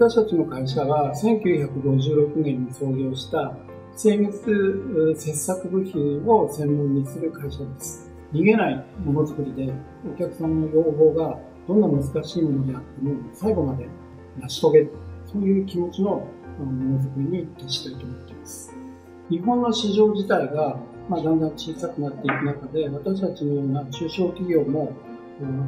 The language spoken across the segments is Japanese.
私たちの会社は1956年に創業した精密切削部品を専門にする会社です。逃げないものづくりでお客様の要望がどんな難しいものであっても最後まで成し遂げる、そういう気持ちのものづくりに達したいと思っています。日本の市場自体が、まあ、だんだん小さくなっていく中で私たちのような中小企業も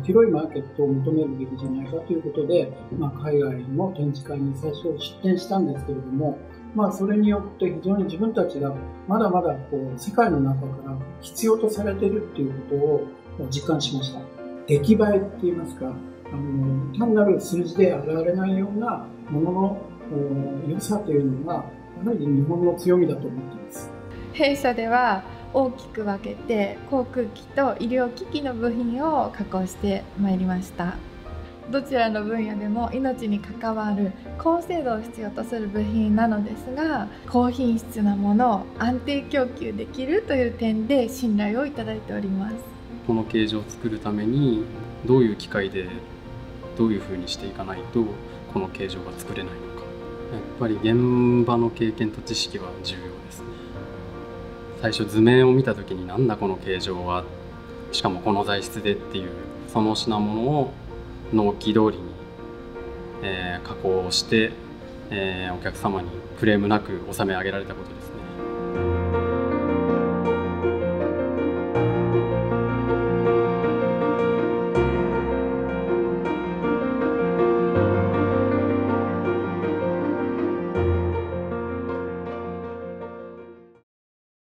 広いマーケットを求めるべきじゃないかということで、まあ、海外の展示会に最初出展したんですけれども、まあ、それによって非常に自分たちがまだまだこう世界の中から必要とされているっていうことを実感しました。出来栄えって言いますか、あの単なる数字で現れないようなものの良さというのが、やはり日本の強みだと思っています。弊社では大きく分けて航空機と医療機器の部品を加工してまいりました。どちらの分野でも命に関わる高精度を必要とする部品なのですが高品質なものを安定供給できるという点で信頼をいただいております。この形状を作るためにどういう機械でどういうふうにしていかないとこの形状が作れないのか。やっぱり現場の経験と知識は重要ですね。最初図面を見た時になんだこの形状は。しかもこの材質でっていうその品物を納期通りに、えー、加工して、えー、お客様にクレームなく納め上げられたことですね。